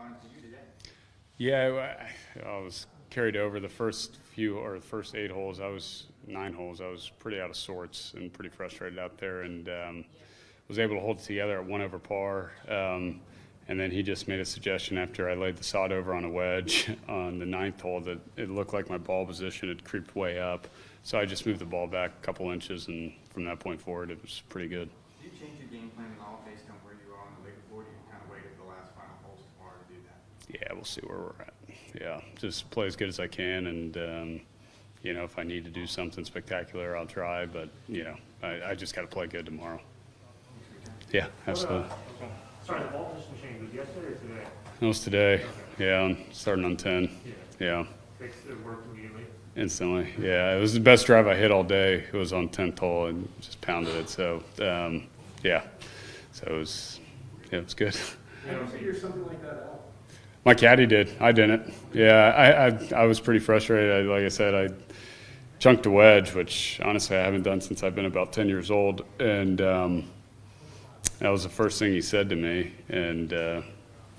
fun for you today. Yeah, I, I was carried over the first few or the first eight holes. I was nine holes. I was pretty out of sorts and pretty frustrated out there, and um, was able to hold it together at one over par. Um, and then he just made a suggestion after I laid the sod over on a wedge on the ninth hole that it looked like my ball position had creeped way up. So I just moved the ball back a couple inches, and from that point forward, it was pretty good. Do you change your game plan at all based on where you are on the leaderboard? You kind of waited the last final holes tomorrow to do that. Yeah, we'll see where we're at. Yeah, just play as good as I can, and um, you know, if I need to do something spectacular, I'll try. But you know, I, I just got to play good tomorrow. Yeah, absolutely. What, uh, Sorry, the ball position change was yesterday or today? That was today. Yeah, I'm starting on ten. Yeah. Yeah, Fixed it, worked immediately. instantly. Yeah, it was the best drive I hit all day. It was on tenth hole and just pounded it. So um, yeah, so it was yeah, it was good. You know, figure something like that out. My caddy did. I didn't. Yeah, I, I, I was pretty frustrated. I, like I said, I chunked a wedge, which honestly I haven't done since I've been about 10 years old. And um, that was the first thing he said to me. And uh,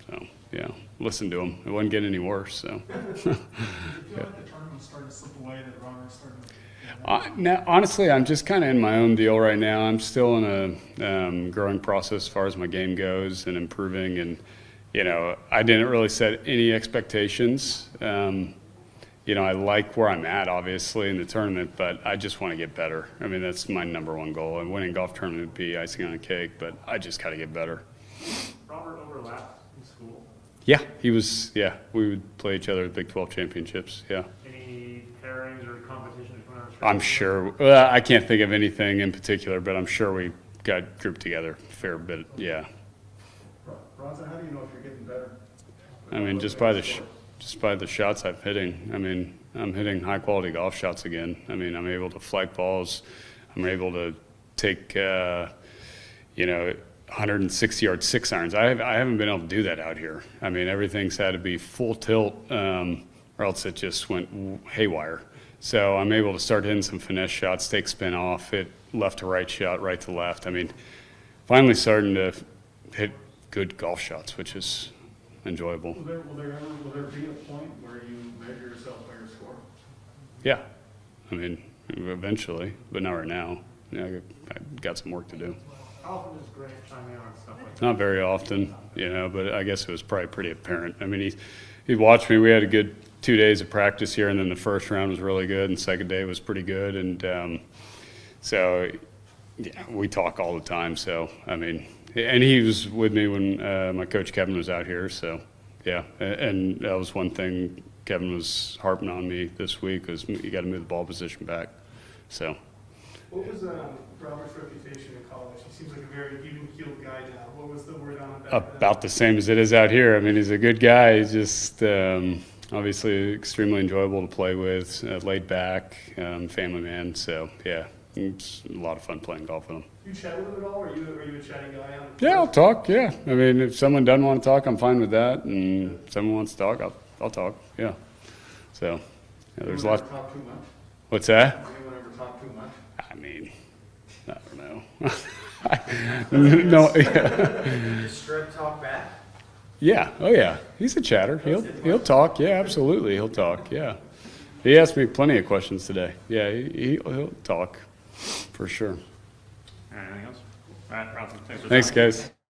so, yeah, listen to him. It wasn't getting any worse. So, Do you feel like the tournament's starting to slip away, that Robert's starting to? uh, now, honestly, I'm just kind of in my own deal right now. I'm still in a um, growing process as far as my game goes and improving. And, you know, I didn't really set any expectations. Um, you know, I like where I'm at, obviously, in the tournament, but I just want to get better. I mean, that's my number one goal. And winning golf tournament would be icing on a cake, but I just got to get better. Robert overlapped in school. Yeah, he was. Yeah, we would play each other at Big 12 championships. Yeah, Any pairings or competition I'm sure. Well, I can't think of anything in particular, but I'm sure we got grouped together a fair bit. Yeah, Bronson, how do you know if you're getting better? I mean, just by the sh- just by the shots I'm hitting. I mean, I'm hitting high quality golf shots again. I mean, I'm able to flag balls. I'm able to take, uh, you know, 160 yard six irons. I, have, I haven't been able to do that out here. I mean, everything's had to be full tilt, um, or else it just went haywire. So I'm able to start hitting some finesse shots, take spin off, hit left to right shot, right to left. I mean, finally starting to hit good golf shots, which is enjoyable. Will there, will there ever, will there be a point where you measure yourself by your score? Yeah, I mean, eventually, but not right now. Yeah, I got some work to do. How often does Grant chime in on stuff like that? Not very often, you know, but I guess it was probably pretty apparent. I mean, he he watched me. We had a good two days of practice here, and then the first round was really good, and the second day was pretty good, and um, so yeah, we talk all the time. So I mean, and he was with me when uh, my coach Kevin was out here. So yeah, and that was one thing Kevin was harping on me this week was you got to move the ball position back. So. What was, um, Robert's reputation in college? He seems like a very even-keeled guy now. What was the word on then? about the same as it is out here. I mean, he's a good guy. He's just um, obviously extremely enjoyable to play with, uh, laid back, um, family man. So yeah, it's a lot of fun playing golf with him. You chat with him at all, or you, are you a chatty guy on? Yeah, I'll talk. Yeah, I mean, if someone doesn't want to talk, I'm fine with that. And if someone wants to talk, I'll, I'll talk. Yeah. So yeah, there's a lot. talk too much? What's that? Anyone ever talk too much? I mean, I don't know. no. Yeah. Does Streb talk back? Yeah. Oh, yeah. He's a chatter. He'll he'll talk. Yeah, absolutely. He'll talk. Yeah. He asked me plenty of questions today. Yeah, he, he'll talk for sure. Anything else? All right, Bronson, thanks for Thanks, coming. guys.